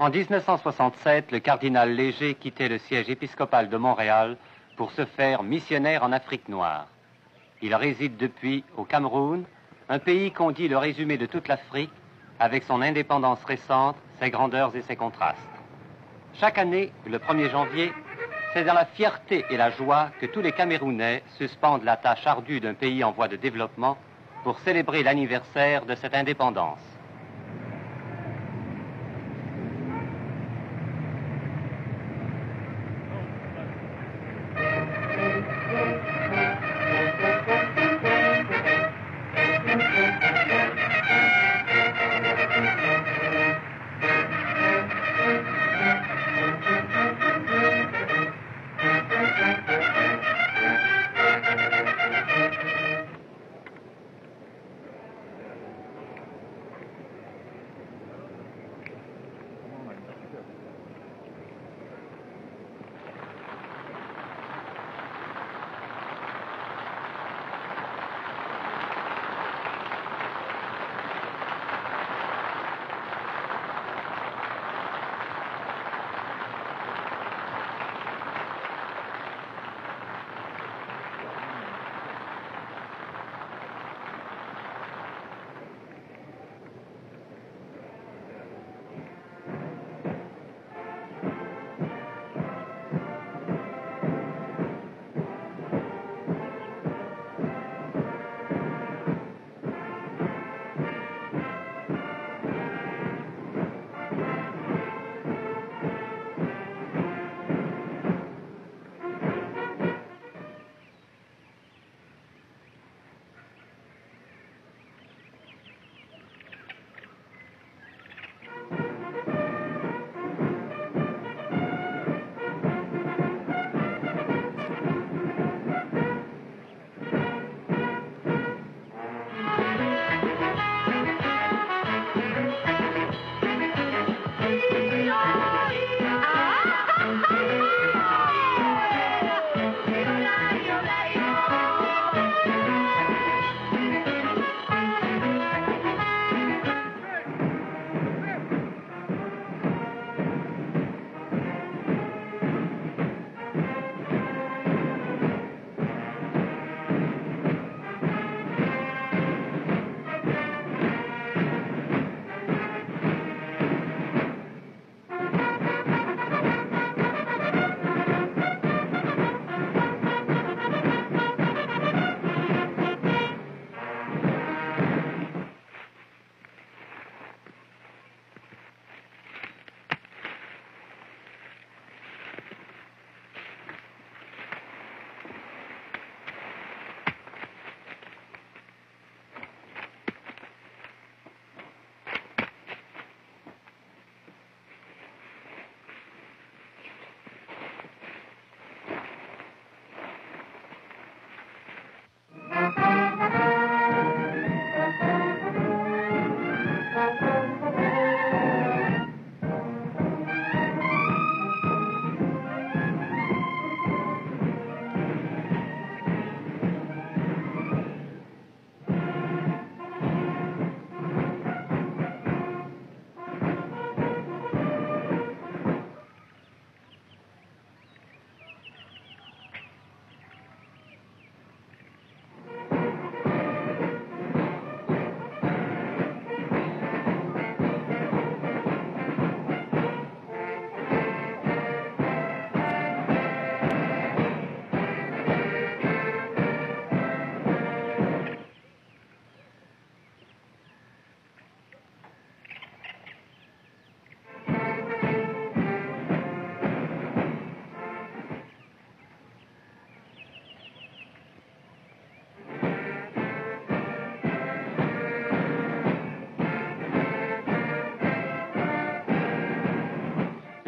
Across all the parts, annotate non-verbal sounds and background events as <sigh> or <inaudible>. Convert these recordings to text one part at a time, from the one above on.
En 1967, le cardinal Léger quittait le siège épiscopal de Montréal pour se faire missionnaire en Afrique noire. Il réside depuis au Cameroun, un pays qu'on dit le résumé de toute l'Afrique, avec son indépendance récente, ses grandeurs et ses contrastes. Chaque année, le 1er janvier, c'est dans la fierté et la joie que tous les Camerounais suspendent la tâche ardue d'un pays en voie de développement pour célébrer l'anniversaire de cette indépendance.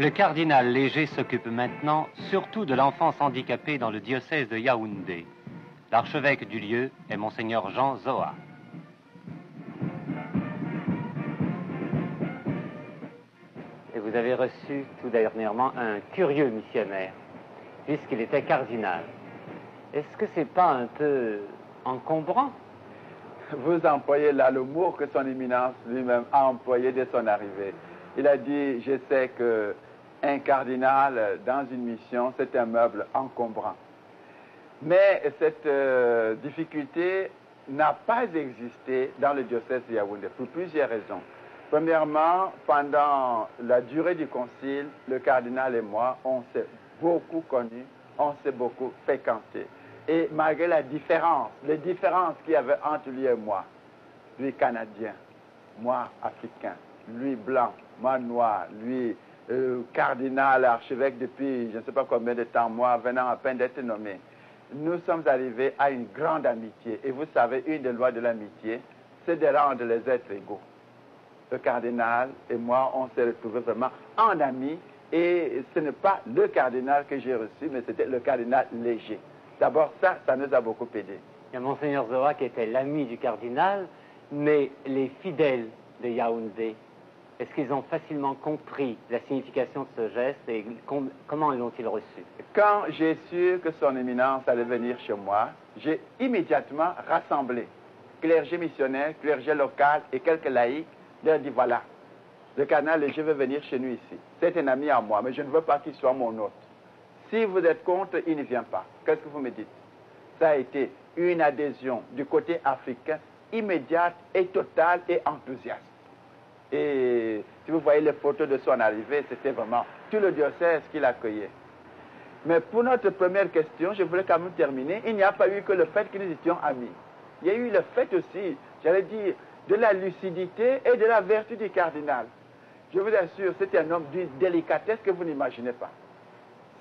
Le cardinal Léger s'occupe maintenant surtout de l'enfance handicapée dans le diocèse de Yaoundé. L'archevêque du lieu est monseigneur Jean Zoa. Et vous avez reçu tout dernièrement un curieux missionnaire, puisqu'il était cardinal. Est-ce que c'est pas un peu encombrant? Vous employez là le mot que son éminence lui-même a employé dès son arrivée. Il a dit, je sais que un cardinal dans une mission, c'est un meuble encombrant. Mais cette euh, difficulté n'a pas existé dans le diocèse de Yaoundé pour plusieurs raisons. Premièrement, pendant la durée du concile, le cardinal et moi, on s'est beaucoup connus, on s'est beaucoup fréquentés. Et malgré la différence, les différences qu'il y avait entre lui et moi, lui canadien, moi africain, lui blanc, moi noir, lui euh, cardinal, archevêque depuis je ne sais pas combien de temps, moi venant à peine d'être nommé, nous sommes arrivés à une grande amitié. Et vous savez, une des lois de l'amitié, c'est de rendre les êtres égaux. Le cardinal et moi, on s'est retrouvés vraiment en amis. Et ce n'est pas le cardinal que j'ai reçu, mais c'était le cardinal léger. D'abord, ça, ça nous a beaucoup aidé. Il y a Monseigneur Zoa qui était l'ami du cardinal, mais les fidèles de Yaoundé, est-ce qu'ils ont facilement compris la signification de ce geste et comment l'ont-ils reçu? Quand j'ai su que son éminence allait venir chez moi, j'ai immédiatement rassemblé clergé missionnaire, clergé local et quelques laïcs. Leur dit voilà, le cardinal je veux venir chez nous ici. C'est un ami à moi, mais je ne veux pas qu'il soit mon hôte. Si vous êtes contre, il ne vient pas. Qu'est-ce que vous me dites? Ça a été une adhésion du côté africain immédiate et totale et enthousiaste. Et si vous voyez les photos de son arrivée, c'était vraiment tout le diocèse qui l'accueillait. Mais pour notre première question, je voulais quand même terminer. Il n'y a pas eu que le fait que nous étions amis. Il y a eu le fait aussi, j'allais dire, de la lucidité et de la vertu du cardinal. Je vous assure, c'était un homme d'une délicatesse que vous n'imaginez pas.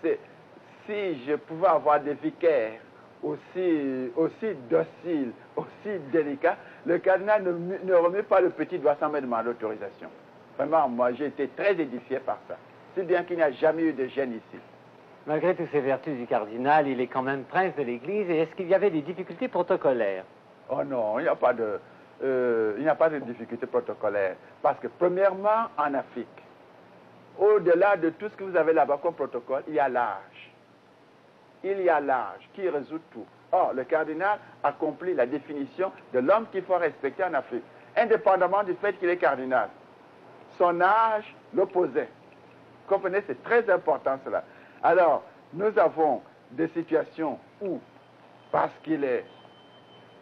Si je pouvais avoir des vicaires aussi, aussi docile, aussi délicat, le cardinal ne, remet pas le petit doigt sans me demander l'autorisation. Vraiment, moi, j'ai été très édifié par ça. C'est bien qu'il n'y a jamais eu de gêne ici. Malgré toutes ces vertus du cardinal, il est quand même prince de l'Église. Et est-ce qu'il y avait des difficultés protocolaires? Oh non, il n'y a pas de, euh, il n'y a pas de difficultés protocolaires. Parce que premièrement, en Afrique, au-delà de tout ce que vous avez là-bas comme protocole, il y a l'âge il y a l'âge qui résout tout. Or, le cardinal accomplit la définition de l'homme qu'il faut respecter en Afrique, indépendamment du fait qu'il est cardinal. Son âge l'opposait. Comprenez, c'est très important cela. Alors, nous avons des situations où, parce qu'il est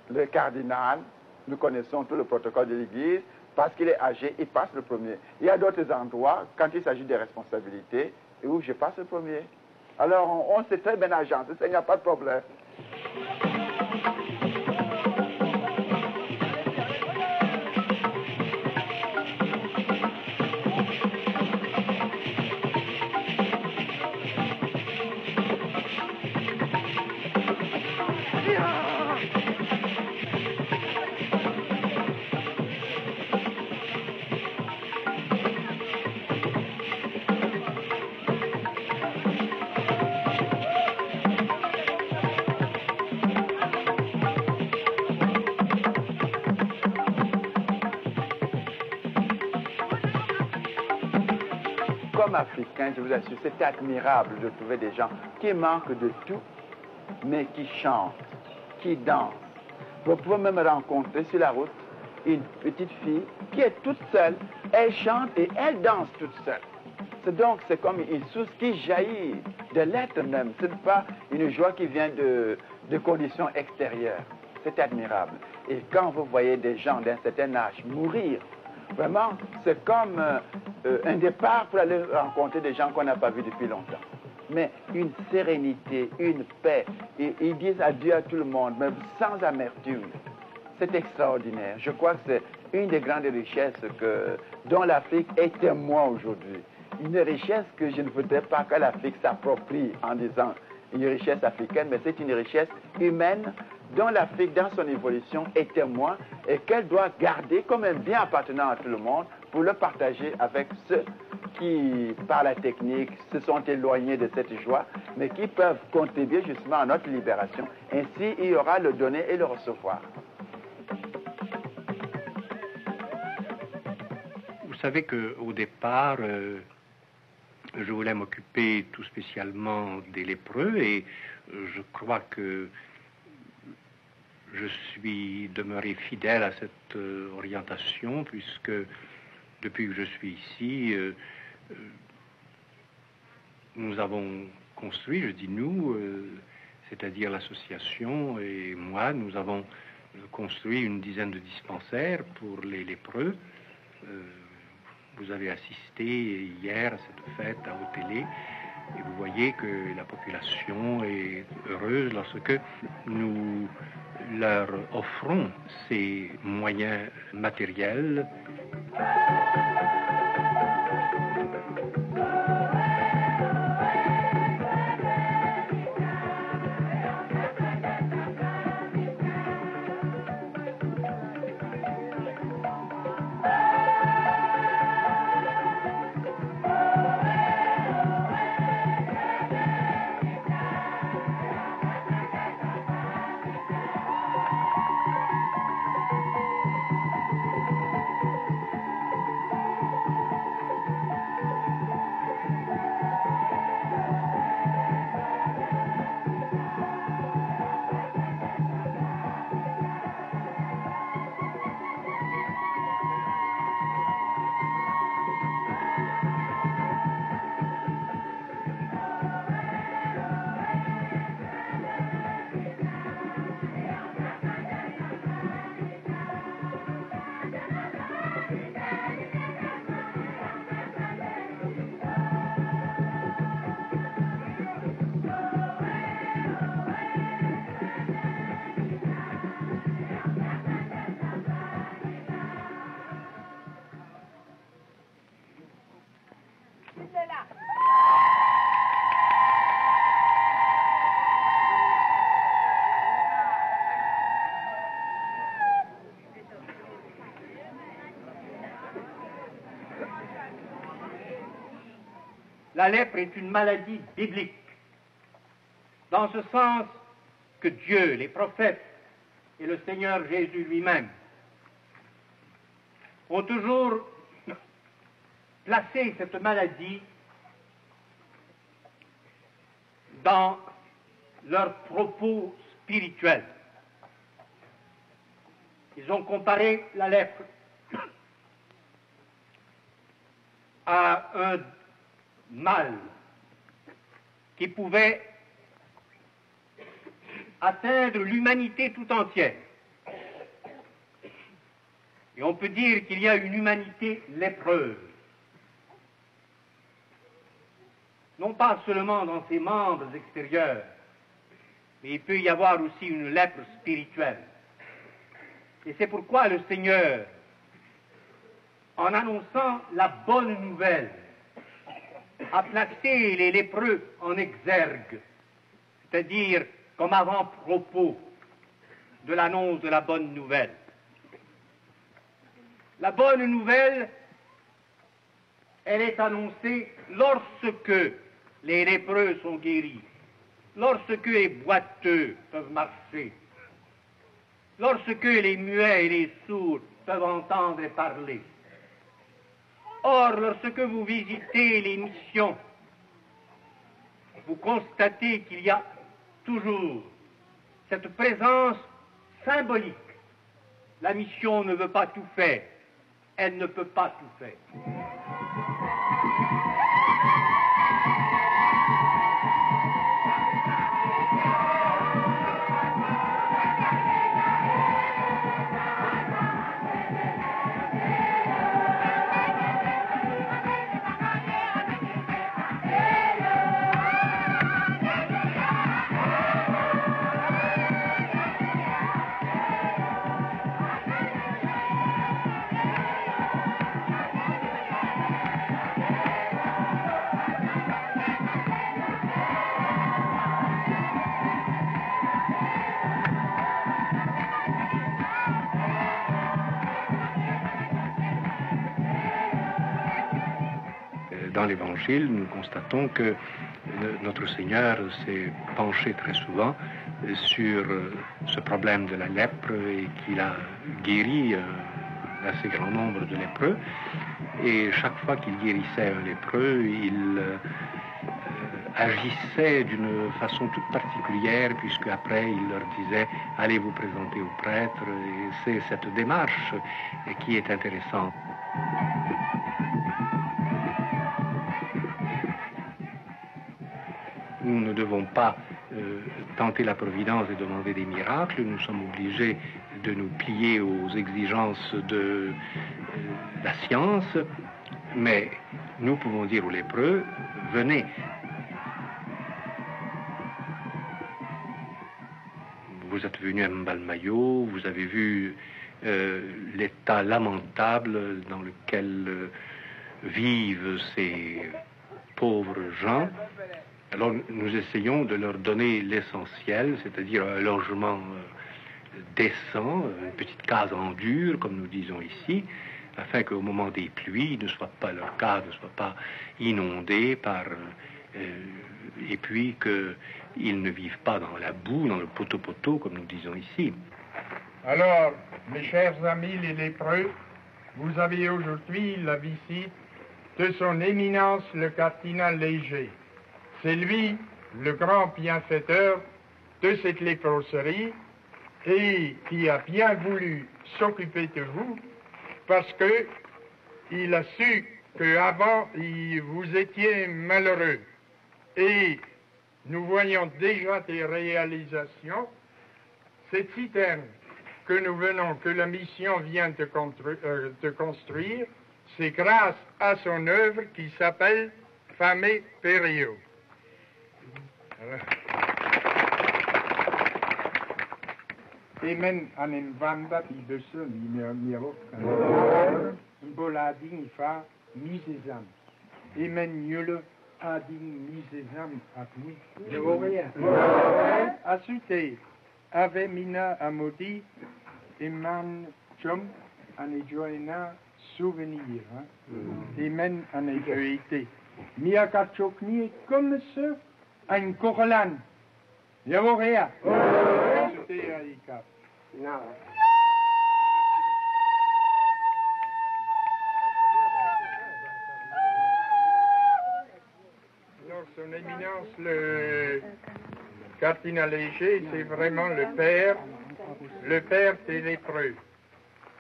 le cardinal, nous connaissons tout le protocole de l'Église, parce qu'il est âgé, il passe le premier. Il y a d'autres endroits, quand il s'agit des responsabilités, où je passe le premier. Alors, on, on s'est très bien agencé, il n'y a pas de problème. Africain, je vous assure, c'est admirable de trouver des gens qui manquent de tout, mais qui chantent, qui dansent. Vous pouvez même rencontrer sur la route une petite fille qui est toute seule, elle chante et elle danse toute seule. C'est donc, c'est comme une source qui jaillit de l'être même. Ce n'est pas une joie qui vient de, de conditions extérieures. C'est admirable. Et quand vous voyez des gens d'un certain âge mourir Vraiment, c'est comme euh, euh, un départ pour aller rencontrer des gens qu'on n'a pas vus depuis longtemps. Mais une sérénité, une paix. Et ils disent adieu à tout le monde, même sans amertume. C'est extraordinaire. Je crois que c'est une des grandes richesses que, dont l'Afrique est témoin aujourd'hui. Une richesse que je ne voudrais pas que l'Afrique s'approprie en disant une richesse africaine, mais c'est une richesse humaine dont l'Afrique, dans son évolution, est témoin et qu'elle doit garder comme un bien appartenant à tout le monde pour le partager avec ceux qui, par la technique, se sont éloignés de cette joie, mais qui peuvent contribuer justement à notre libération. Ainsi, il y aura le donner et le recevoir. Vous savez qu'au départ, euh, je voulais m'occuper tout spécialement des lépreux et je crois que je suis demeuré fidèle à cette euh, orientation puisque depuis que je suis ici, euh, euh, nous avons construit, je dis nous, c'est-à-dire l'association et moi, nous avons construit une dizaine de dispensaires pour les lépreux. vous avez assisté hier à cette fête à Hôtelier. Et vous voyez que la population est heureuse lorsque nous leur offrons ces moyens matériels. La lèpre est une maladie biblique, dans ce sens que Dieu, les prophètes et le Seigneur Jésus lui-même ont toujours placé cette maladie dans leurs propos spirituels. Ils ont comparé la lèpre à un mal qui pouvait atteindre l'humanité tout entière. Et on peut dire qu'il y a une humanité lépreuse. Non pas seulement dans ses membres extérieurs, mais il peut y avoir aussi une lèpre spirituelle. Et c'est pourquoi le Seigneur, en annonçant la bonne nouvelle, a placé les lépreux en exergue, c'est-à-dire comme avant-propos de l'annonce de la bonne nouvelle. La bonne nouvelle, elle est annoncée lorsque les lépreux sont guéris, lorsque les boiteux peuvent marcher, lorsque les muets et les sourds peuvent entendre et parler, Or, lorsque vous visitez les missions, vous constatez qu'il y a toujours cette présence symbolique. La mission ne veut pas tout faire, elle ne peut pas tout faire. Nous constatons que notre Seigneur s'est penché très souvent sur ce problème de la lèpre et qu'il a guéri un assez grand nombre de lépreux. Et chaque fois qu'il guérissait un lépreux, il euh, agissait d'une façon toute particulière, puisque après il leur disait allez vous présenter au prêtre. Et c'est cette démarche qui est intéressante. Nous ne devons pas euh, tenter la providence et demander des miracles. Nous sommes obligés de nous plier aux exigences de euh, la science. Mais nous pouvons dire aux lépreux, venez. Vous êtes venu à Mbalmayo, vous avez vu euh, l'état lamentable dans lequel vivent ces pauvres gens. Alors nous essayons de leur donner l'essentiel, c'est-à-dire un logement euh, décent, une petite case en dur, comme nous disons ici, afin qu'au moment des pluies, ne soit pas leur case ne soit pas inondée par et puis qu'ils ne vivent pas dans la boue, dans le poteau-poteau, comme nous disons ici. Alors, mes chers amis les lépreux, vous avez aujourd'hui la visite de son éminence le cardinal Léger. C'est lui le grand bienfaiteur de cette léproserie et qui a bien voulu s'occuper de vous parce que il a su qu'avant vous étiez malheureux. Et nous voyons déjà des réalisations. Cette citerne que nous venons, que la mission vient de, euh, construire, c'est grâce à son œuvre qui s'appelle Famé Perio. Amen anen vanda di beso ni miro bolading fa misezam. Amen nyule ading misezam apni. Asute ave mina amodi iman chum ane joina souvenir. Amen ane joite. Mia kachokni comme ce un korelan. Yavorea. Asute aika. Non. son éminence, le cardinal Léger, c'est vraiment le père, le père des lépreux.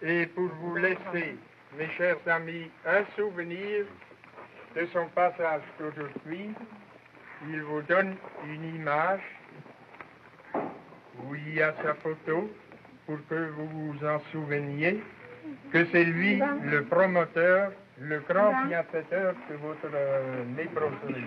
Et pour vous laisser, mes chers amis, un souvenir de son passage d'aujourd'hui, il vous donne une image. Où il y a sa photo pour que vous vous en souveniez, que c'est lui le promoteur, le grand bienfaiteur de votre euh, léproserie.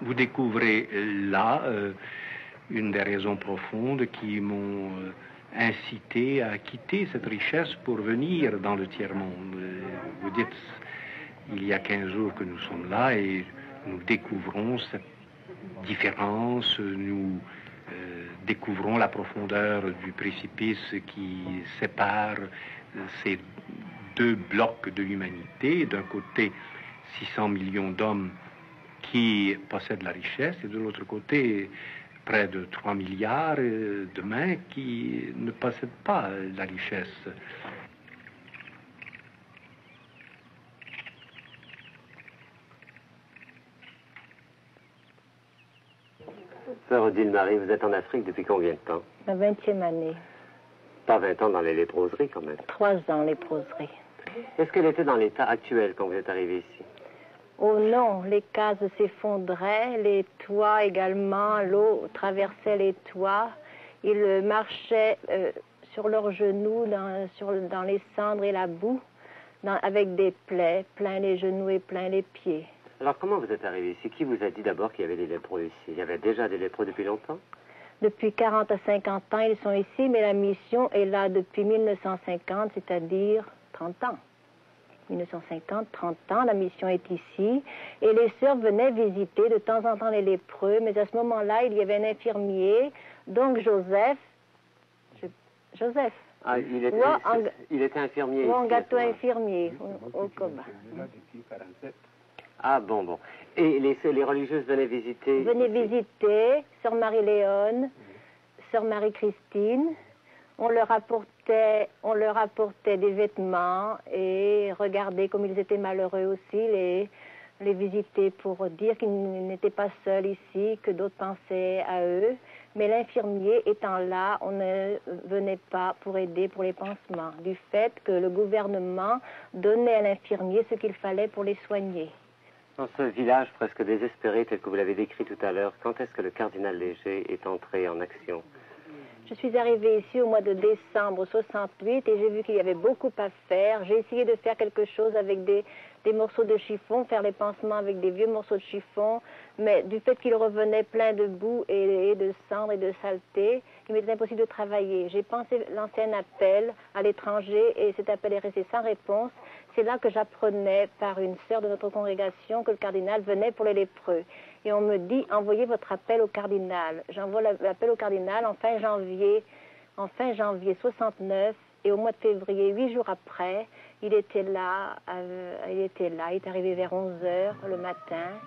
Vous découvrez là euh, une des raisons profondes qui m'ont euh, incité à quitter cette richesse pour venir dans le tiers-monde. Euh, vous dites, il y a 15 jours que nous sommes là et nous découvrons cette différence, nous découvrons la profondeur du précipice qui sépare ces deux blocs de l'humanité. D'un côté, 600 millions d'hommes qui possèdent la richesse et de l'autre côté, près de 3 milliards de mains qui ne possèdent pas la richesse. Sœur Odile Marie, vous êtes en Afrique depuis combien de temps? La 20e année. Pas 20 ans dans les léproseries quand même. Trois ans léproseries. Est-ce qu'elle était dans l'état actuel quand vous êtes arrivé ici? Oh non, les cases s'effondraient, les toits également, l'eau traversait les toits. Ils marchaient euh, sur leurs genoux dans, sur, dans, les cendres et la boue, avec des plaies, plein les genoux et plein les pieds. Alors comment vous êtes arrivé ici? Qui vous a dit d'abord qu'il y avait des lépreux ici? Il y avait déjà des lépreux depuis longtemps? Depuis 40 à 50 ans, ils sont ici, mais la mission est là depuis 1950, c'est-à-dire 30 ans. 1950, 30 ans, la mission est ici, et les sœurs venaient visiter de temps en temps les lépreux, mais à ce moment-là, il y avait un infirmier, donc Joseph, Joseph. Ah, il était, il était infirmier. Ou un gâteau infirmier, au, Coba. Ah bon, bon. Et les, les religieuses venaient visiter Venaient visiter, sœur Marie-Léone, sœur Marie-Christine. On leur apportait on leur apportait des vêtements et regardez comme ils étaient malheureux aussi, les, les visiter pour dire qu'ils n'étaient pas seuls ici, que d'autres pensaient à eux. Mais l'infirmier étant là, on ne venait pas pour aider pour les pansements, du fait que le gouvernement donnait à l'infirmier ce qu'il fallait pour les soigner. Dans ce village presque désespéré tel que vous l'avez décrit tout à l'heure, quand est-ce que le cardinal Léger est entré en action? Je suis arrivée ici au mois de décembre 68 et j'ai vu qu'il y avait beaucoup à faire. J'ai essayé de faire quelque chose avec des, des morceaux de chiffon, faire les pansements avec des vieux morceaux de chiffon, mais du fait qu'il revenait plein de boue et, de cendres et de saleté, il m'était impossible de travailler. J'ai pensé lancer un appel à l'étranger et cet appel est resté sans réponse. C'est là que j'apprenais par une sœur de notre congrégation que le cardinal venait pour les lépreux. Et on me dit, envoyez votre appel au cardinal. J'envoie l'appel au cardinal en fin janvier, en fin janvier 69, et au mois de février, huit jours après, il était là, euh, il était là, il est arrivé vers 11 heures le matin.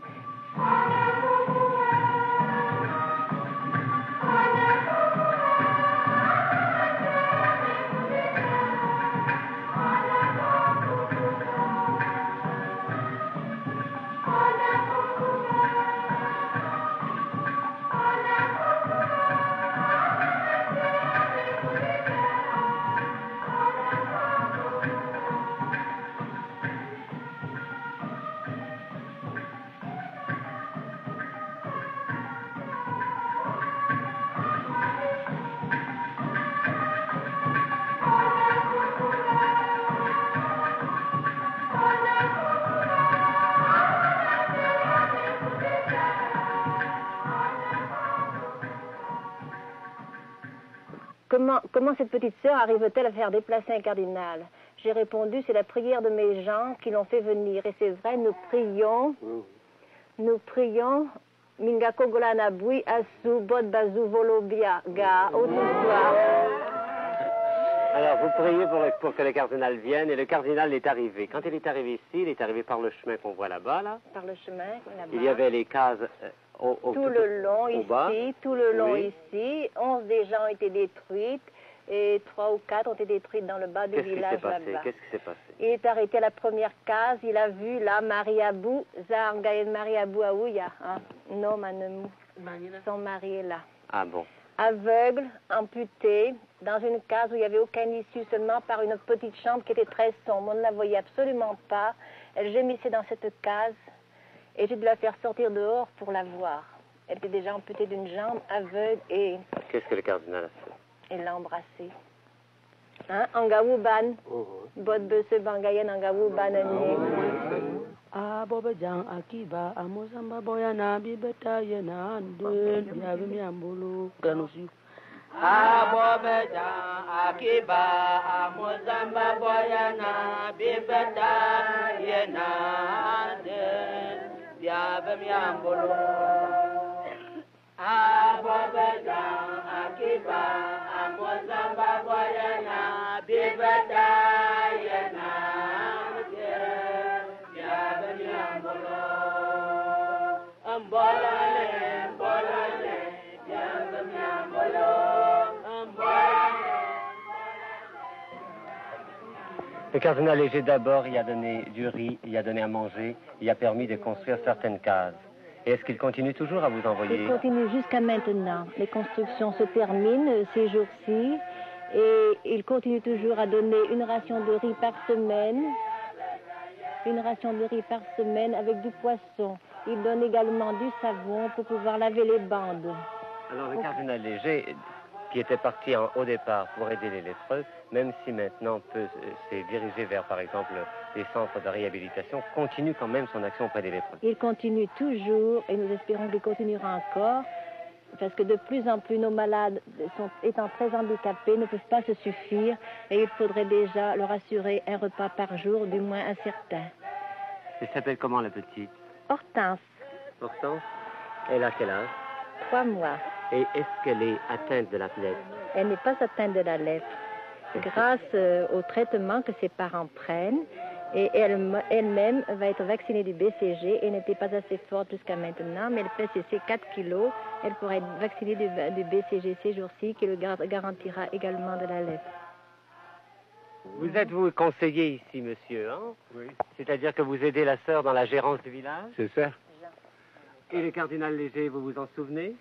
Comment, cette petite sœur arrive-t-elle à faire déplacer un cardinal? J'ai répondu, c'est la prière de mes gens qui l'ont fait venir. Et c'est vrai, nous prions, nous prions, Mingako Golanabui, Asu, Bod Bazu, Volobia, Ga, Alors, vous priez pour, pour, que le cardinal vienne, et le cardinal est arrivé. Quand il est arrivé ici, il est arrivé par le chemin qu'on voit là-bas, là. Par le chemin, là-bas. Il y avait les cases euh, tout, le long ici, tout le long ici. Onze des gens ont été détruites et trois ou quatre ont été détruites dans le bas du village là-bas. Qu'est-ce qui s'est passé Il est arrêté à la première case, il a vu là Marie Abou, Marie Mariabou Aouya, hein, non, Manemou. Son mari est là. Ah bon Aveugle, amputé, dans une case où il n'y avait aucun issue, seulement par une petite chambre qui était très sombre. On ne la voyait absolument pas. Elle gémissait dans cette case et j'ai dû la faire sortir dehors pour la voir. Elle était déjà amputée d'une jambe, aveugle et... Qu'est-ce que le cardinal a fait Elle l'a embrassée. Hein Angawuban. Bot bese bangayen angawuban ani. a bobe jang akiba amosamba boya na bibeta yena anden yabe miambulu granusi a bobe jang akiba amosamba boya na bibeta yena anden yabe miambulu a bobe jang akiba Le cardinal Léger d'abord il a donné du riz, il a donné à manger, il a permis de construire certaines cases. Est-ce qu'il continue toujours à vous envoyer Il continue jusqu'à maintenant. Les constructions se terminent ces jours-ci et il continue toujours à donner une ration de riz par semaine, une ration de riz par semaine avec du poisson. Il donne également du savon pour pouvoir laver les bandes. Alors le cardinal Léger, qui était parti au départ pour aider les lépreux, même si maintenant peut s'est dirigé vers, par exemple, les centres de réhabilitation, continue quand même son action auprès des lépreux. Il continue toujours et nous espérons qu'il continuera encore parce que de plus en plus nos malades sont, étant très handicapés ne peuvent pas se suffire et il faudrait déjà leur assurer un repas par jour, du moins un certain. Elle s'appelle comment la petite? Hortense. Hortense Elle a quel âge? Trois mois. Et est-ce qu'elle est atteinte de la lèpre Elle n'est pas atteinte de la lèpre. Grâce euh, au traitement que ses parents prennent, et elle-même va être vaccinée du BCG et n'était pas assez forte jusqu'à maintenant, mais elle pèse ses 4 kilos. Elle pourrait être vaccinée du, BCG ces jours-ci, qui le garantira également de la lèpre. Vous êtes vous conseiller ici, monsieur, hein Oui. C'est-à-dire que vous aidez la sœur dans la gérance du village C'est ça. Et le cardinal Léger, vous vous en souvenez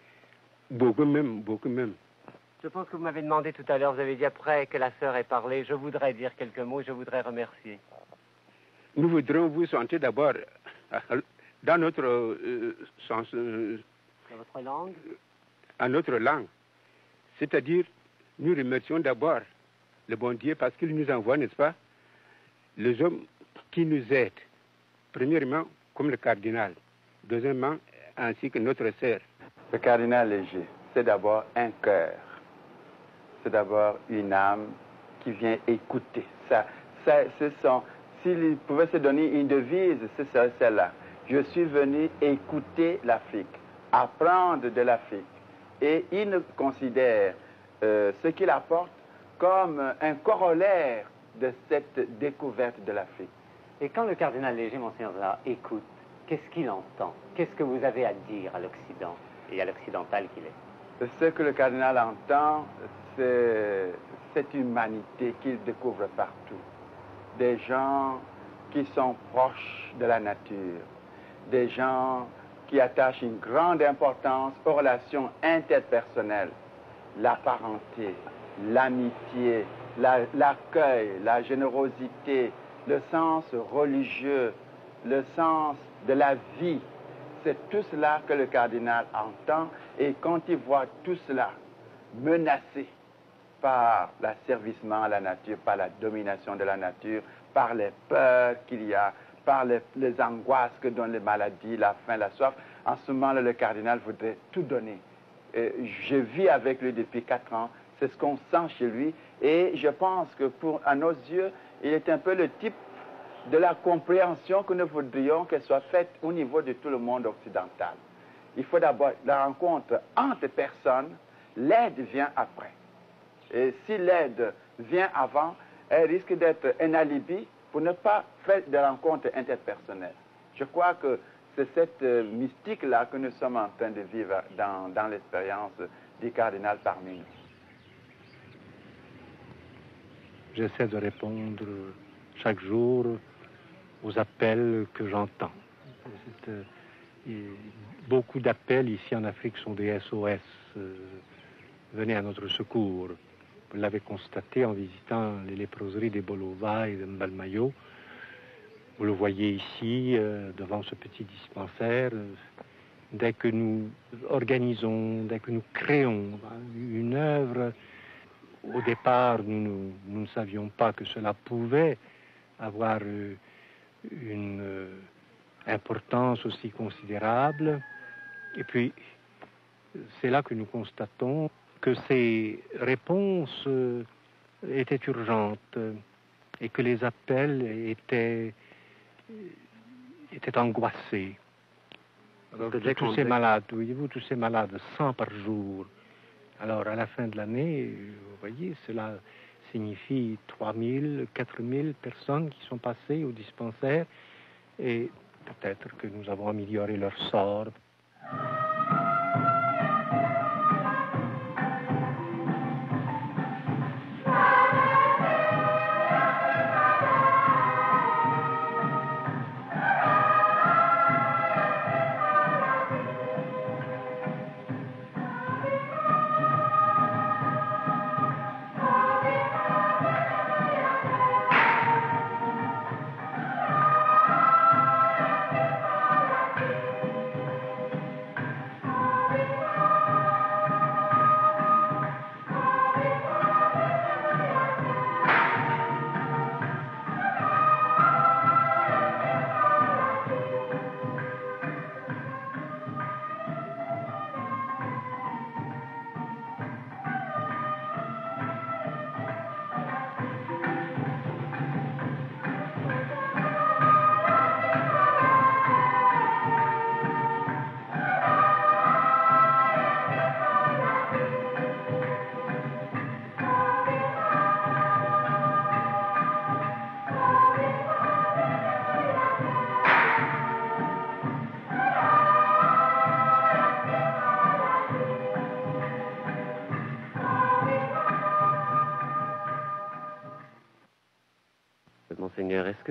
Beaucoup même, beaucoup même. Je pense que vous m'avez demandé tout à l'heure, vous avez dit après que la sœur ait parlé, je voudrais dire quelques mots, je voudrais remercier. Nous voudrions vous sentir d'abord euh, dans notre euh, sens, euh, Dans votre langue en notre langue. C'est-à-dire, nous remercions d'abord le bon Dieu parce qu'il nous envoie, n'est-ce pas, les hommes qui nous aident. Premièrement, comme le cardinal. Deuxièmement, ainsi que notre sœur. Le cardinal Léger, c'est d'abord un cœur. C'est d'abord une âme qui vient écouter. Ça, ça, ce sont, s'il pouvait se donner une devise, c'est celle-là. Je suis venu écouter l'Afrique, apprendre de l'Afrique. Et il considère euh, ce qu'il apporte comme un corollaire de cette découverte de l'Afrique. Et quand le cardinal Léger, monseigneur écoute, qu'est-ce qu'il entend? Qu'est-ce que vous avez à dire à l'Occident et à l'occidental qu'il est? Ce que le cardinal entend, c'est cette humanité qu'il découvre partout. Des gens qui sont proches de la nature, des gens qui attachent une grande importance aux relations interpersonnelles, la parenté, l'amitié, la- l'accueil, la générosité, le sens religieux, le sens de la vie. C'est tout cela que le cardinal entend et quand il voit tout cela menacé par l'asservissement à la nature, par la domination de la nature, par les peurs qu'il y a, par les, angoisses que donnent les maladies, la faim, la soif, en ce moment-là, le cardinal voudrait tout donner. Je vis avec lui depuis quatre ans, c'est ce qu'on sent chez lui, et je pense que pour, à nos yeux, il est un peu le type de la compréhension que nous voudrions qu'elle soit faite au niveau de tout le monde occidental. Il faut d'abord la rencontre entre personnes, l'aide vient après. Et si l'aide vient avant, elle risque d'être un alibi pour ne pas faire de rencontres interpersonnelles. Je crois que c'est cette euh, mystique-là que nous sommes en train de vivre dans, dans l'expérience du cardinal parmi nous. J'essaie de répondre chaque jour aux appels que j'entends. Euh, beaucoup d'appels ici en Afrique sont des SOS. euh, venez à notre secours. Vous l'avez constaté en visitant les léproseries des Bolova et de Mbalmayo. Vous le voyez ici, euh, devant ce petit dispensaire. Dès que nous organisons, dès que nous créons une œuvre, au départ, nous, ne savions pas que cela pouvait avoir euh, une euh, importance aussi considérable. Et puis, c'est là que nous constatons que ces réponses euh, étaient urgentes et que les appels étaient, étaient angoissés. Alors, tous ces malades, voyez-vous, tous ces malades, 100 par jour. Alors, à la fin de l'année, vous voyez, cela signifie 3 000, 4 000 personnes qui sont passées au dispensaire et peut-être que nous avons amélioré leur sort.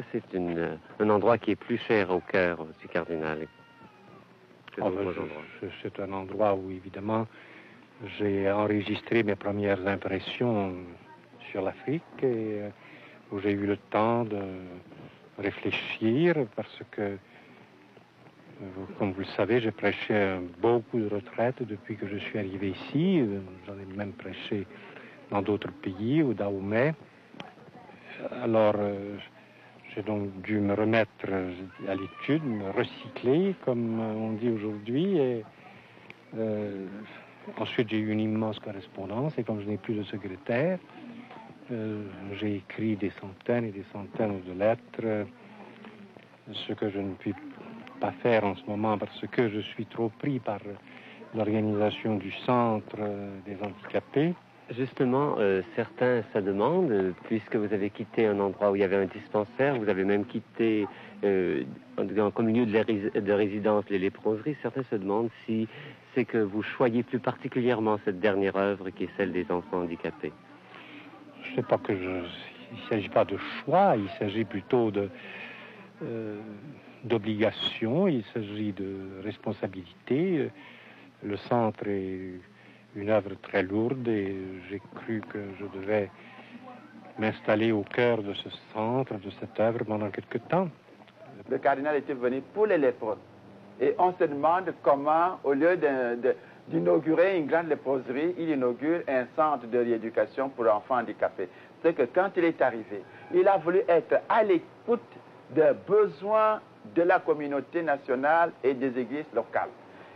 Que c'est un endroit qui est plus cher au cœur du cardinal oh, ben, C'est un endroit où, évidemment, j'ai enregistré mes premières impressions sur l'Afrique et euh, où j'ai eu le temps de réfléchir parce que, euh, comme vous le savez, j'ai prêché beaucoup de retraites depuis que je suis arrivé ici. J'en ai même prêché dans d'autres pays, au Dahomey. Alors, euh, j'ai donc dû me remettre à l'étude, me recycler, comme on dit aujourd'hui. Et euh, ensuite, j'ai eu une immense correspondance. Et comme je n'ai plus de secrétaire, euh, j'ai écrit des centaines et des centaines de lettres, ce que je ne puis pas faire en ce moment parce que je suis trop pris par l'organisation du centre des handicapés. Justement, euh, certains se demandent, puisque vous avez quitté un endroit où il y avait un dispensaire, vous avez même quitté euh, comme lieu de, de, résidence les léproseries, certains se demandent si c'est que vous choyez plus particulièrement cette dernière œuvre qui est celle des enfants handicapés. Je ne sais pas que je... Il ne s'agit pas de choix, il s'agit plutôt de... Euh, d'obligation, il s'agit de responsabilité. Le centre est une œuvre très lourde et j'ai cru que je devais m'installer au cœur de ce centre, de cette œuvre pendant quelque temps. Le cardinal était venu pour les lépreux. Et on se demande comment, au lieu d'inaugurer une grande léproserie, il inaugure un centre de rééducation pour enfants handicapés. C'est que quand il est arrivé, il a voulu être à l'écoute des besoins de la communauté nationale et des églises locales.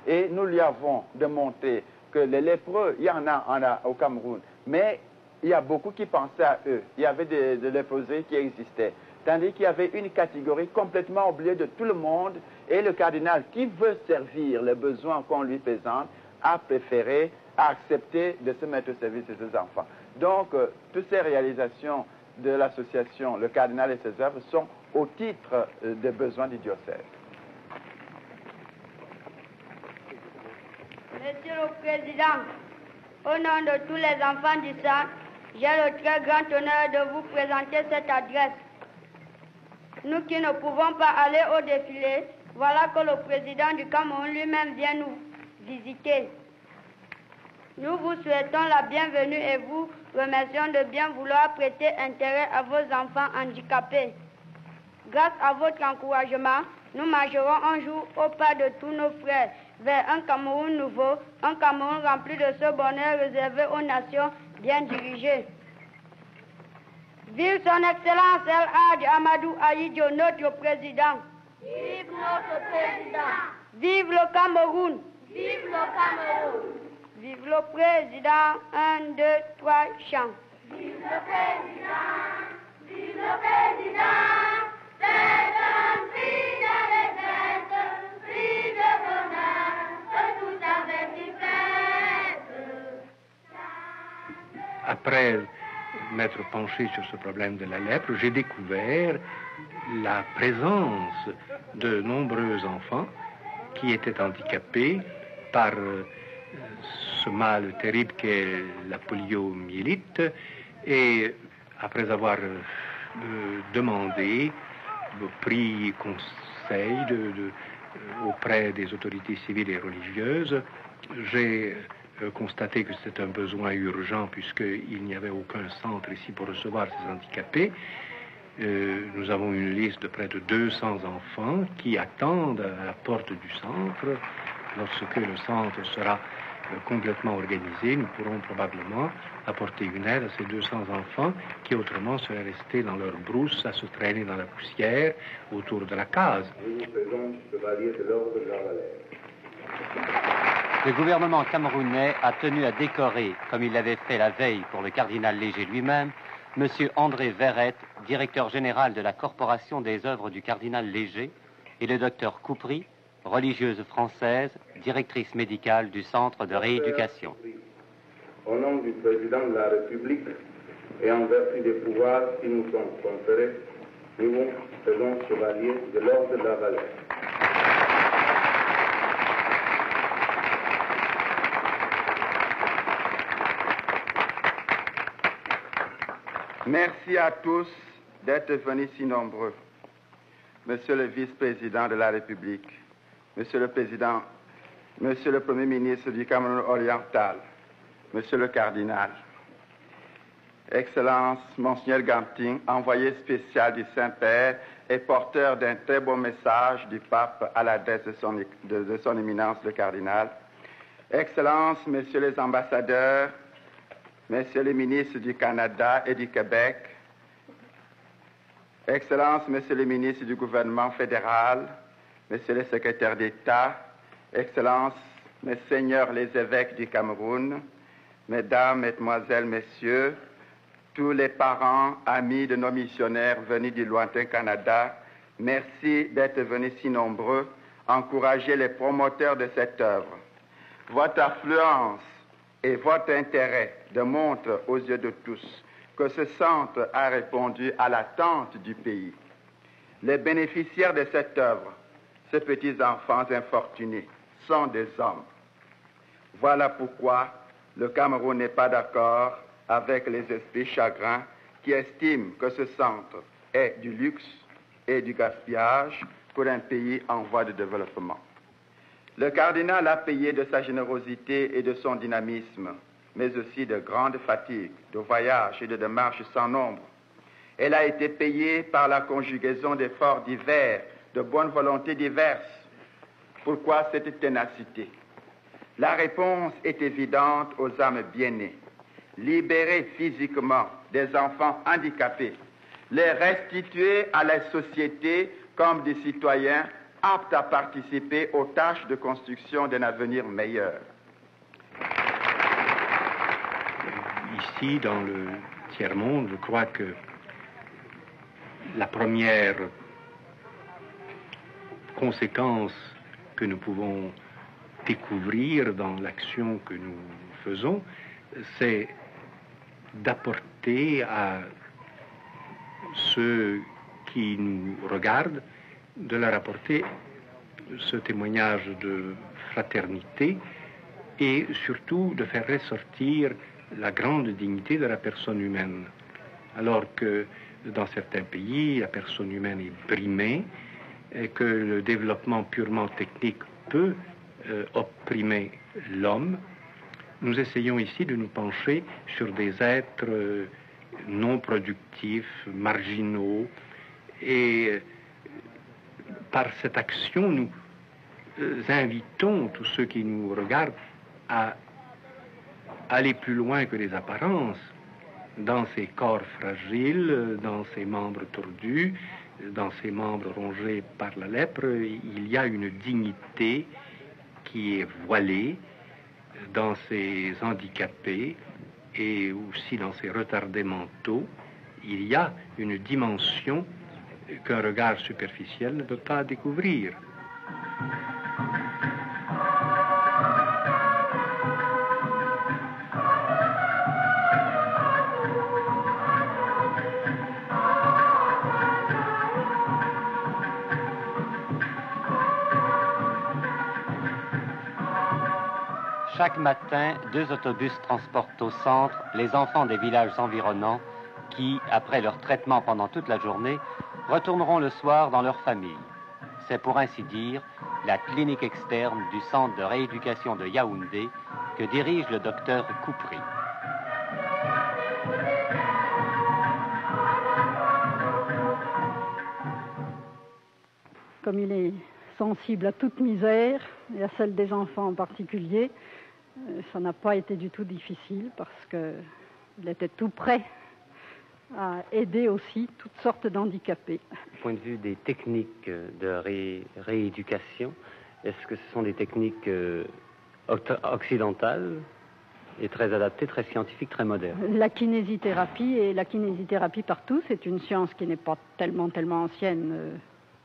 Et nous lui avons démontré les lépreux, il y en a, au Cameroun, mais il y a beaucoup qui pensaient à eux. Il y avait des, lépreux qui existaient. Tandis qu'il y avait une catégorie complètement oubliée de tout le monde, et le cardinal qui veut servir les besoins qu'on lui présente a préféré accepter de se mettre au service de ses enfants. Donc, euh, toutes ces réalisations de l'association, le cardinal et ses œuvres sont au titre euh, des besoins du diocèse. Monsieur le Président, au nom de tous les enfants du sang, j'ai le très grand honneur de vous présenter cette adresse. Nous qui ne pouvons pas aller au défilé, voilà que le président du Cameroun lui-même vient nous visiter. Nous vous souhaitons la bienvenue et vous remercions de bien vouloir prêter intérêt à vos enfants handicapés. Grâce à votre encouragement, nous marcherons un jour au pas de tous nos frères vers un Cameroun nouveau, un Cameroun rempli de ce bonheur réservé aux nations bien dirigées. Vive son Excellence El Hadj Amadou Aïdjo, notre président. Vive notre président. Vive le Cameroun. Vive le Cameroun. Vive le président. Un, deux, trois, chants. Vive le président. Vive le président. C'est un après m'être penché sur ce problème de la lèpre, j'ai découvert la présence de nombreux enfants qui étaient handicapés par euh, ce mal terrible qu'est la poliomyélite. Et après avoir euh, demandé, pris conseil de, auprès des autorités civiles et religieuses, j'ai euh, constaté que c'était un besoin urgent puisqu'il n'y avait aucun centre ici pour recevoir ces handicapés. Euh, nous avons une liste de près de 200 enfants qui attendent à la porte du centre. Lorsque le centre sera euh, complètement organisé, nous pourrons probablement apporter une aide à ces 200 enfants qui autrement seraient restés dans leur brousse à se traîner dans la poussière autour de la case. Le gouvernement camerounais a tenu à décorer, comme il l'avait fait la veille pour le cardinal Léger lui-même, M. André Verrette, directeur général de la Corporation des œuvres du cardinal Léger, et le docteur Coupry, religieuse française, directrice médicale du centre de rééducation. Au nom du président de la République et en vertu des pouvoirs qui nous sont conférés, nous vous faisons chevalier de l'ordre de la valeur. Merci à tous d'être venus si nombreux. Monsieur le vice-président de la République, Monsieur le président, Monsieur le Premier ministre du Cameroun oriental, Monsieur le cardinal, Excellence, Monseigneur Ganting, envoyé spécial du Saint-Père et porteur d'un très beau message du pape à l'adresse de son, de- de son éminence le cardinal, Excellence, Messieurs les ambassadeurs, Messieurs les ministres du Canada et du Québec, Excellences, Messieurs les ministres du gouvernement fédéral, Messieurs les secrétaires d'État, Excellences, Messieurs les évêques du Cameroun, Mesdames, Mesdemoiselles, Messieurs, tous les parents, amis de nos missionnaires venus du lointain Canada, merci d'être venus si nombreux encourager les promoteurs de cette œuvre. Votre affluence et votre intérêt démontrent aux yeux de tous que ce centre a répondu à l'attente du pays. Les bénéficiaires de cette œuvre, ces petits enfants infortunés, sont des hommes. Voilà pourquoi le Cameroun n'est pas d'accord avec les esprits chagrins qui estiment que ce centre est du luxe et du gaspillage pour un pays en voie de développement. Le cardinal a payé de sa générosité et de son dynamisme, mais aussi de grandes fatigues, de voyages et de démarches sans nombre. Elle a été payée par la conjugaison d'efforts divers, de bonnes volontés diverses. Pourquoi cette ténacité? La réponse est évidente aux âmes bien-nées. Libérer physiquement des enfants handicapés, les restituer à la société comme des citoyens aptes à participer aux tâches de construction d'un avenir meilleur. Ici, dans le tiers-monde, je crois que la première conséquence que nous pouvons découvrir dans l'action que nous faisons, c'est d'apporter à ceux qui nous regardent, de leur apporter ce témoignage de fraternité et surtout de faire ressortir la grande dignité de la personne humaine. Alors que dans certains pays, la personne humaine est brimée et que le développement purement technique peut euh, opprimer l'homme, nous essayons ici de nous pencher sur des êtres euh, non productifs, marginaux, et euh, par cette action, nous invitons tous ceux qui nous regardent à aller plus loin que les apparences dans ces corps fragiles, dans ces membres tordus, dans ces membres rongés par la lèpre. Il y a une dignité qui est voilée dans ces handicapés et aussi dans ces retardés mentaux. Il y a une dimension qu'un regard superficiel ne peut pas découvrir. Chaque matin, deux autobus transportent au centre les enfants des villages environnants qui, après leur traitement pendant toute la journée, retourneront le soir dans leur famille. C'est pour ainsi dire la clinique externe du centre de rééducation de Yaoundé que dirige le docteur Koupri. Comme il est sensible à toute misère, et à celle des enfants en particulier, ça n'a pas été du tout difficile parce qu'il était tout prêt à aider aussi toutes sortes d'handicapés. Du point de vue des techniques de ré- rééducation, est-ce que ce sont des techniques euh, occidentales et très adaptées, très scientifiques, très modernes? La kinésithérapie et la kinésithérapie partout, c'est une science qui n'est pas tellement, tellement ancienne euh,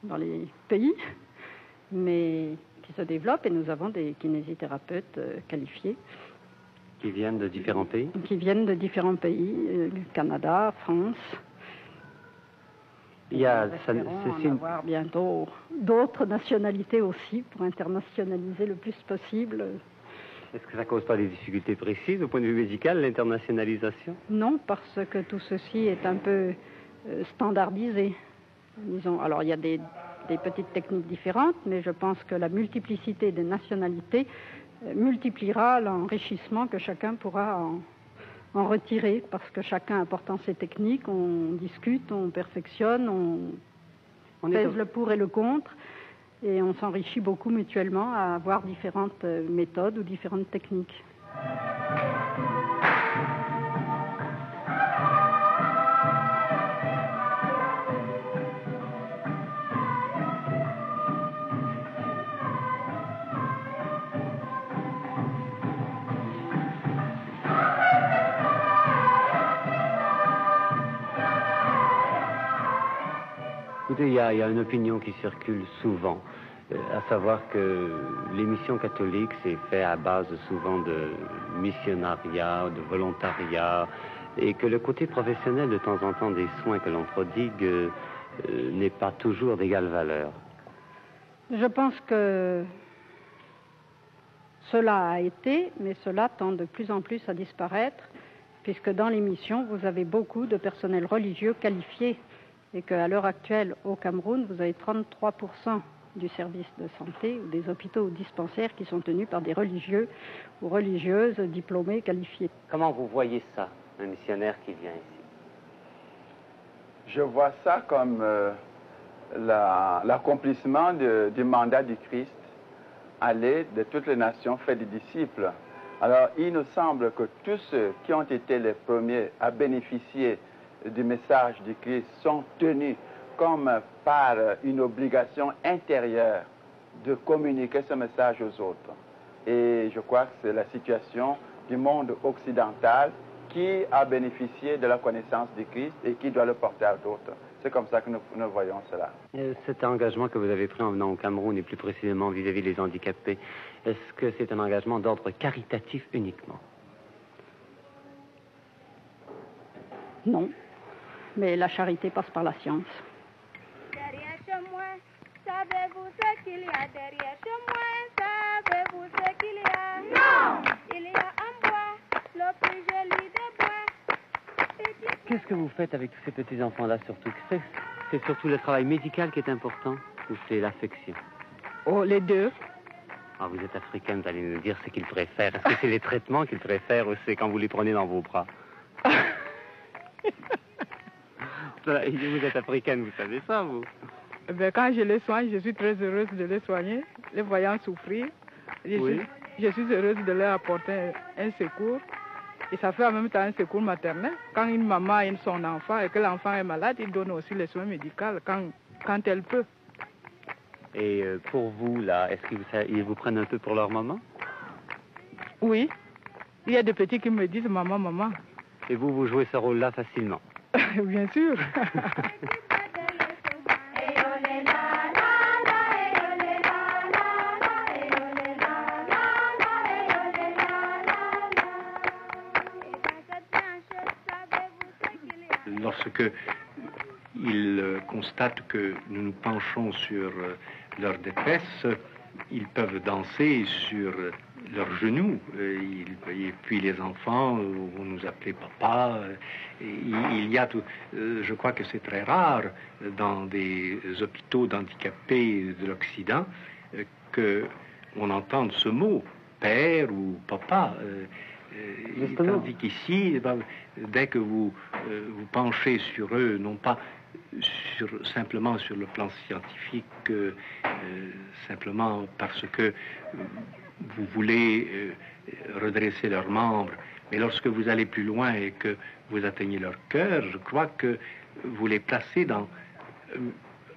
dans les pays, mais qui se développe et nous avons des kinésithérapeutes euh, qualifiés qui viennent de différents pays? Qui viennent de différents pays, euh, Canada, France. Il y a, ça- en avoir bientôt d'autres nationalités aussi pour internationaliser le plus possible. est-ce que ça cause pas des difficultés précises au point de vue médical, l'internationalisation? Non, parce que tout ceci est un peu euh, standardisé. Disons, alors il y a des, des petites techniques différentes, mais je pense que la multiplicité des nationalités euh, multipliera l'enrichissement que chacun pourra en, en retirer, parce que chacun apportant ses techniques, on discute, on perfectionne, on, pèse le pour et le contre, et on s'enrichit beaucoup mutuellement à avoir différentes euh, méthodes ou différentes techniques. Il y, a, une opinion qui circule souvent, euh, à savoir que les missions catholiques, c'est fait à base souvent de missionnariat, de volontariat, et que le côté professionnel de temps en temps des soins que l'on prodigue euh, euh, n'est pas toujours d'égale valeur. Je pense que cela a été, mais cela tend de plus en plus à disparaître, puisque dans les missions, vous avez beaucoup de personnel religieux qualifié, et qu'à l'heure actuelle, au Cameroun, vous avez 33% du service de santé ou des hôpitaux ou dispensaires qui sont tenus par des religieux ou religieuses diplômés qualifiés. Comment vous voyez ça, un missionnaire qui vient ici? Je vois ça comme euh, la- l'accomplissement du mandat du Christ, aller de toutes les nations faire des disciples. Alors, il nous semble que tous ceux qui ont été les premiers à bénéficier du message du Christ sont tenus comme par une obligation intérieure de communiquer ce message aux autres. Et je crois que c'est la situation du monde occidental qui a bénéficié de la connaissance du Christ et qui doit le porter à d'autres. C'est comme ça que nous, nous voyons cela. Euh, Cet engagement que vous avez pris en venant au Cameroun et plus précisément vis-à-vis des handicapés, est-ce que c'est un engagement d'ordre caritatif uniquement? Non, mais la charité passe par la science. Derrière chez moi, savez-vous ce qu'il y a? Derrière chez moi Savez-vous ce qu'il y a? Non Il y a un bois, le plus joli des bois. Qu'est-ce que vous faites avec tous ces petits-enfants-là surtout? C'est c'est surtout le travail médical qui est important ou c'est l'affection? Oh, les deux. Ah, vous êtes africaine, vous allez nous dire ce qu'ils préfèrent. Est-ce que c'est les traitements qu'ils préfèrent ou c'est quand vous les prenez dans vos bras? <laughs> Ça, Vous êtes africaine, vous savez ça, vous bien, quand je les soigne, je suis très heureuse de les soigner, les voyant souffrir. Je, Oui. suis, je suis heureuse de leur apporter un secours. Et ça fait en même temps un secours maternel. Quand une maman aime son enfant et que l'enfant est malade, il donne aussi les soins médicaux quand, quand elle peut. Et euh, pour vous, là, est-ce qu'ils vous prennent un peu pour leur maman? Oui, il y a des petits qui me disent maman, maman. Et vous, vous jouez ce rôle-là facilement? <laughs> Bien sûr. lorsque ils euh, constatent que nous nous penchons sur euh, leur détresse, ils peuvent danser sur euh, leurs genoux. Euh, et puis les enfants euh, vont nous appeler papa. euh, et il, y a tout. je crois que c'est très rare dans des hôpitaux d'handicapés de l'Occident que on entende ce mot père ou papa. tandis qu'ici, eh ben, dès que vous vous penchez sur eux, non pas sur, simplement sur le plan scientifique, euh, simplement parce que vous voulez euh, redresser leurs membres, mais lorsque vous allez plus loin et que vous atteignez leur cœur, je crois que vous les placez dans euh,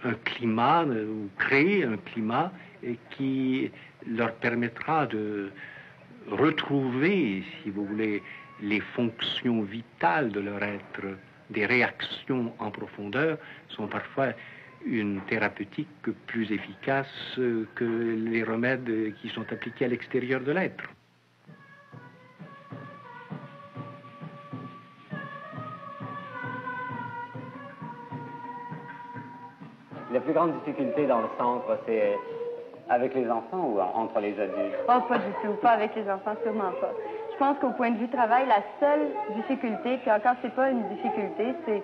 un climat, euh, ou créer un climat qui leur permettra de retrouver, si vous voulez, les fonctions vitales de leur être. Des réactions en profondeur sont parfois une thérapeutique plus efficace que les remèdes qui sont appliqués à l'extérieur de l'être. La plus grande difficulté dans le centre, c'est avec les enfants ou entre les adultes? Oh, pas du tout. Pas avec les enfants, sûrement pas. Je pense qu'au point de vue travail, la seule difficulté, puis encore, c'est pas une difficulté, c'est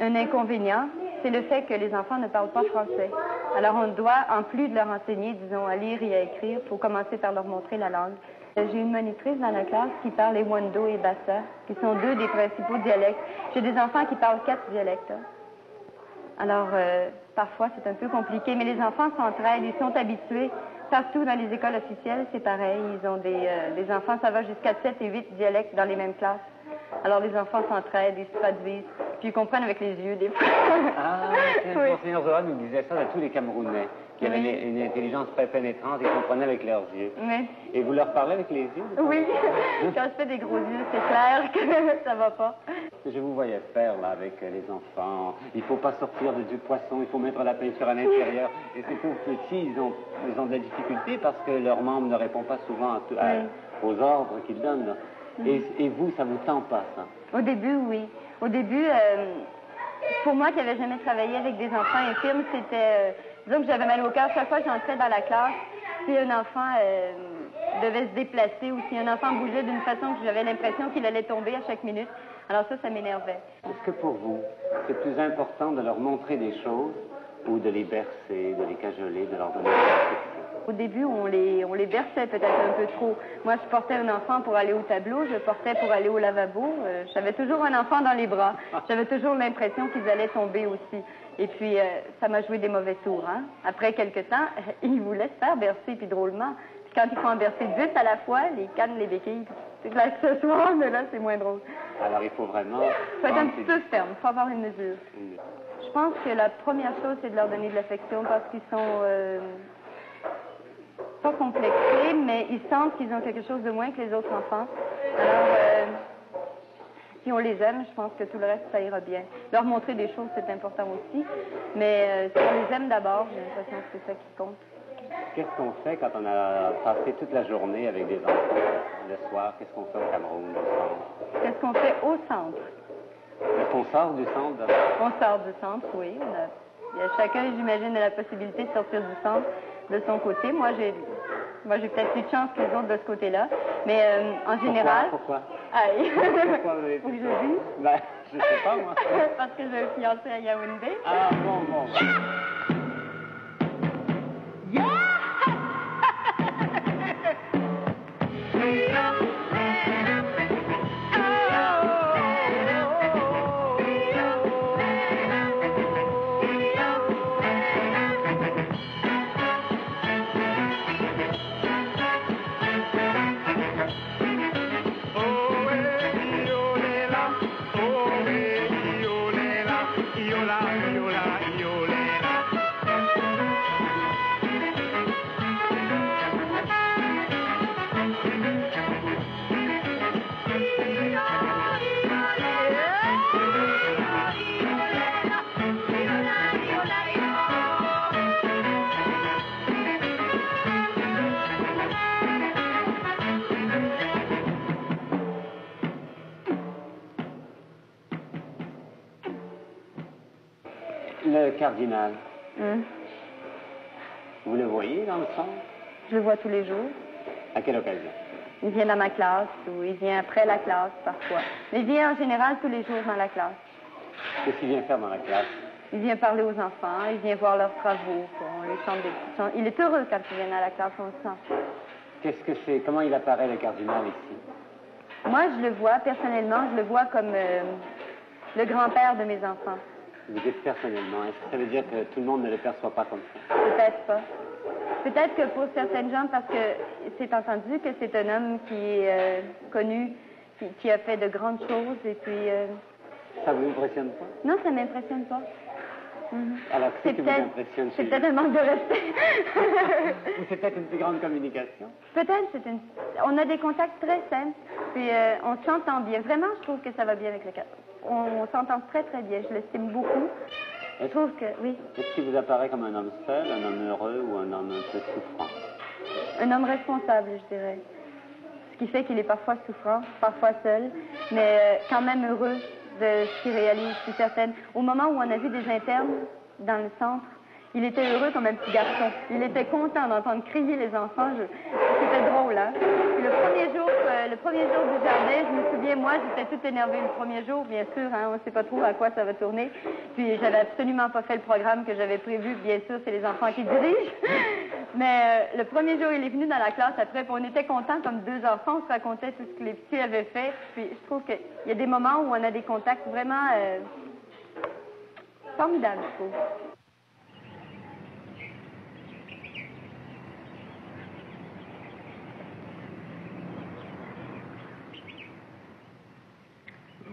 Un inconvénient, c'est le fait que les enfants ne parlent pas français. Alors on doit, en plus de leur enseigner, disons, à lire et à écrire, il faut commencer par leur montrer la langue. J'ai une monitrice dans la classe qui parle Wando et Bassa, qui sont deux des principaux dialectes. J'ai des enfants qui parlent quatre dialectes. hein. Alors, euh, parfois, c'est un peu compliqué, mais les enfants s'entraident, ils sont habitués. Partout dans les écoles officielles, c'est pareil. Ils ont des, euh, enfants, ça va jusqu'à 7 et 8 dialectes dans les mêmes classes. Alors, les enfants s'entraident, ils se traduisent, puis ils comprennent avec les yeux, des fois. Ah, <laughs> Oui. Monseigneur Zola nous disait ça à tous les Camerounais, qui avaient Oui. une, une intelligence très pénétrante et comprenaient avec leurs yeux. Oui. Et vous leur parlez avec les yeux Oui. <laughs> Quand je fais des gros yeux, c'est clair que <laughs> ça va pas. Je vous voyais faire là avec euh, les enfants, il faut pas sortir de du poisson, il faut mettre la peinture à l'intérieur. Et ces pauvres petits, ils ont, ils ont de la difficulté parce que leur membre ne répond pas souvent à tout- à- aux ordres qu'ils donnent. Et, et vous, ça vous tend pas, ça? Au début, oui. Au début, euh, pour moi qui n'avais jamais travaillé avec des enfants infirmes, c'était... euh, disons que j'avais mal au cœur. Chaque fois que j'entrais dans la classe, si un enfant euh, devait se déplacer ou si un enfant bougeait d'une façon que j'avais l'impression qu'il allait tomber à chaque minute, alors ça, ça m'énervait. Est-ce que pour vous, c'est plus important de leur montrer des choses ou de les bercer, de les cajoler, de leur donner des Au début, on les, on les berçait peut-être un peu trop. Moi, je portais un enfant pour aller au tableau, je portais pour aller au lavabo. Euh, J'avais toujours un enfant dans les bras. J'avais toujours l'impression qu'ils allaient tomber aussi. Et puis, euh, ça m'a joué des mauvais tours. Hein? Après quelque temps, <laughs> ils vous laissent faire bercer, puis drôlement. Puis quand il faut en bercer 10 à la fois, les cannes, les béquilles, c'est de l'accessoire, mais là, c'est moins drôle. Alors il faut vraiment... faut être un petit peu ferme, faut avoir une mesure. Je pense que la première chose, c'est de leur donner de l'affection parce qu'ils sont euh, pas complexés, mais ils sentent qu'ils ont quelque chose de moins que les autres enfants. Alors, euh, si on les aime, je pense que tout le reste, ça ira bien. Leur montrer des choses, c'est important aussi, mais euh, si on les aime d'abord, j'ai l'impression que c'est ça qui compte. Qu'est-ce qu'on fait quand on a passé toute la journée avec des enfants le soir? Qu'est-ce qu'on fait au Cameroun, au centre? Qu'est-ce qu'on fait au centre? Est-ce qu'on sort du centre? On sort du centre, oui. On a chacun, j'imagine, a la possibilité de sortir du centre de son côté. Moi, j'ai moi, j'ai peut-être plus de chance que les autres de ce côté-là. Mais euh, en général. Pourquoi? Aïe. <laughs> Pourquoi vous avez je vis. Ben, je sais pas, moi. <laughs> Parce que j'ai un fiancé à Yaoundé. Ah, bon, bon. ben. Le cardinal, Hum. vous le voyez dans le centre? Je le vois tous les jours. À quelle occasion? Il vient dans ma classe ou il vient après la classe parfois. Mais il vient en général tous les jours dans la classe. Qu'est-ce qu'il vient faire dans la classe? Il vient parler aux enfants, il vient voir leurs travaux, on lui chante des. Il est heureux quand il vient à la classe, on le sent. Qu'est-ce que c'est? Comment il apparaît, le cardinal, ici? Moi, je le vois, personnellement, je le vois comme euh, le grand-père de mes enfants. Vous dites personnellement. Est-ce que ça veut dire que tout le monde ne le perçoit pas comme ça? Peut-être pas. Peut-être que pour certaines gens, parce que c'est entendu que c'est un homme qui est euh, connu, qui, qui a fait de grandes choses, et puis... euh, Ça vous impressionne pas? Non, ça m'impressionne pas. Mhm. Alors, C'est peut-être c'est peut-être un manque de respect. Ou c'est peut-être une plus grande communication? peut-être, c'est une... On a des contacts très simples, puis euh, on s'entend bien. Vraiment, je trouve que ça va bien avec le cas. On, s'entend très, très bien. Je l'estime beaucoup. Je trouve que, oui, Est-ce qu'il vous apparaît comme un homme seul, un homme heureux ou un homme un peu souffrant? un homme responsable, je dirais. Ce qui fait qu'il est parfois souffrant, parfois seul, mais euh, quand même heureux de ce qu'il réalise, je suis certaine. Au moment où on a vu des internes dans le centre, il était heureux comme un petit garçon. Il était content d'entendre crier les enfants. Je- C'était drôle, hein? Le premier jour le, le, premier jour du jardin, je me souviens, moi, j'étais toute énervée le premier jour, bien sûr, hein, on ne sait pas trop à quoi ça va tourner. Puis, j'avais absolument pas fait le programme que j'avais prévu. Bien sûr, c'est les enfants qui dirigent. <laughs> Mais euh, le premier jour, il est venu dans la classe après, on était contents comme deux enfants, on se racontait tout ce que les petits avaient fait. Puis, je trouve qu'il y a des moments où on a des contacts vraiment euh, formidables, je trouve.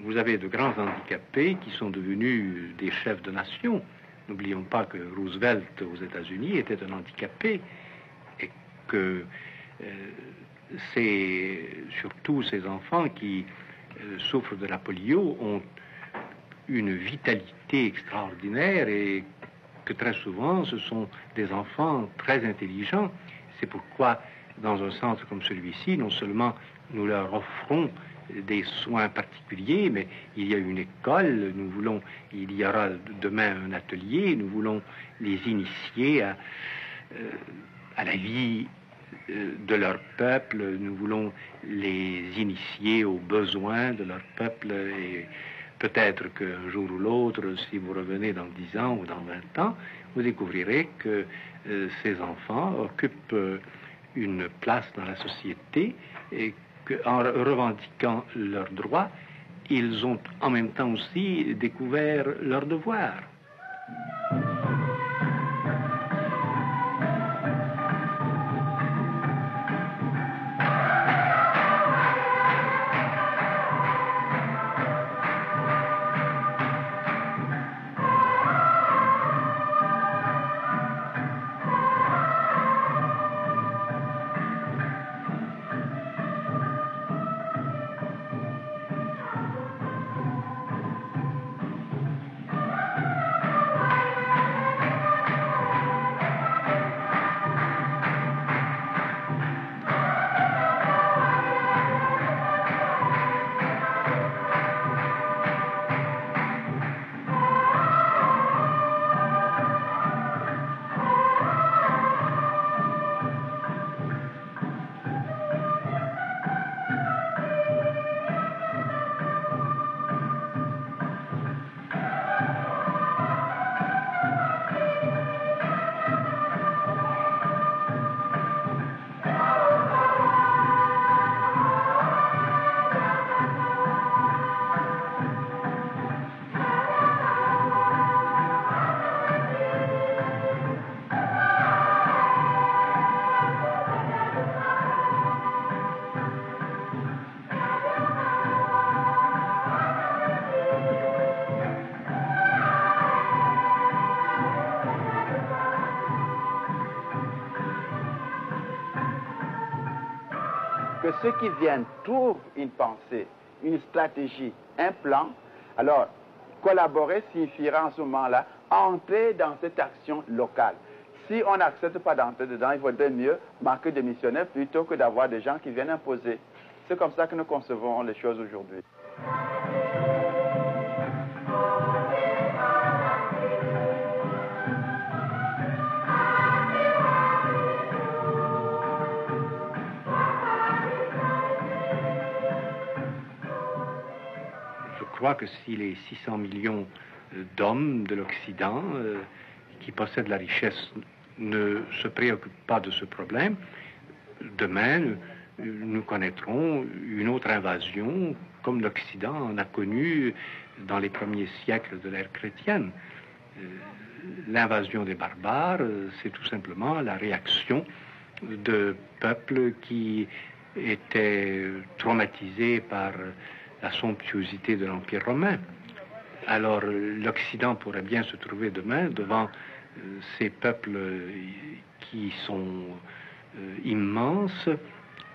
Vous avez de grands handicapés qui sont devenus des chefs de nation. N'oublions pas que Roosevelt aux États-Unis était un handicapé et que euh, c'est surtout ces enfants qui euh, souffrent de la polio ont une vitalité extraordinaire et que très souvent ce sont des enfants très intelligents. C'est pourquoi dans un centre comme celui-ci, non seulement nous leur offrons des soins particuliers, mais il y a une école, nous voulons, il y aura demain un atelier, nous voulons les initier à, euh, la vie euh, de leur peuple, nous voulons les initier aux besoins de leur peuple et peut-être qu'un jour ou l'autre, si vous revenez dans 10 ans ou dans 20 ans, vous découvrirez que euh, ces enfants occupent une place dans la société et qu'en revendiquant leurs droits, ils ont en même temps aussi découvert leurs devoirs. Ceux qui viennent trouvent une pensée, une stratégie, un plan, alors collaborer signifiera en ce moment-là entrer dans cette action locale. Si on n'accepte pas d'entrer dedans, il vaudrait mieux marquer des missionnaires plutôt que d'avoir des gens qui viennent imposer. C'est comme ça que nous concevons les choses aujourd'hui. Que si les 600 millions euh, d'hommes de l'Occident euh, qui possèdent la richesse ne se préoccupent pas de ce problème, demain, euh, nous connaîtrons une autre invasion comme l'Occident en a connu dans les premiers siècles de l'ère chrétienne. L'invasion des barbares, c'est tout simplement la réaction de peuples qui étaient traumatisés par la somptuosité de l'Empire romain. Alors l'Occident pourrait bien se trouver demain devant euh, ces peuples qui sont euh, immenses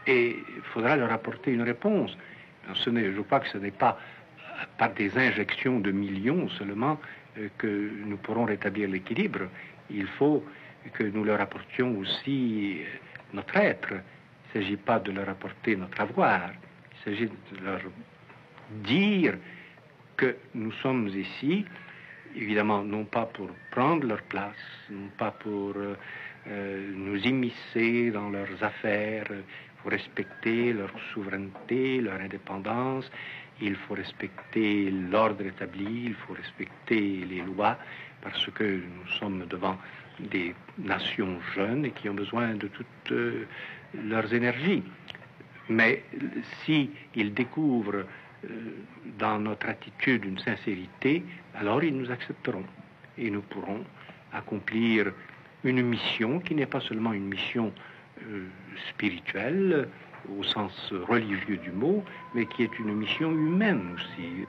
et il faudra leur apporter une réponse. Ce je crois que ce n'est pas par des injections de millions seulement euh, que nous pourrons rétablir l'équilibre. Il faut que nous leur apportions aussi notre être. Il ne s'agit pas de leur apporter notre avoir, il s'agit de leur dire que nous sommes ici, évidemment, non pas pour prendre leur place, non pas pour euh, euh, nous immiscer dans leurs affaires, faut respecter leur souveraineté, leur indépendance, il faut respecter l'ordre établi, il faut respecter les lois, parce que nous sommes devant des nations jeunes et qui ont besoin de toutes euh, leurs énergies. Mais si ils découvrent dans notre attitude une sincérité, alors ils nous accepteront et nous pourrons accomplir une mission qui n'est pas seulement une mission euh, spirituelle au sens religieux du mot, mais qui est une mission humaine aussi.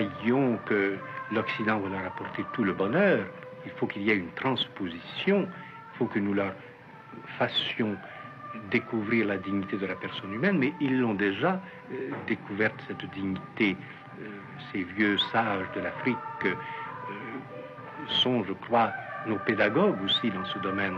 Nous croyions que l'Occident va leur apporter tout le bonheur. Il faut qu'il y ait une transposition. Il faut que nous leur fassions découvrir la dignité de la personne humaine, mais ils l'ont déjà euh, découverte, cette dignité. Euh, ces vieux sages de l'Afrique euh, sont, je crois, nos pédagogues aussi dans ce domaine.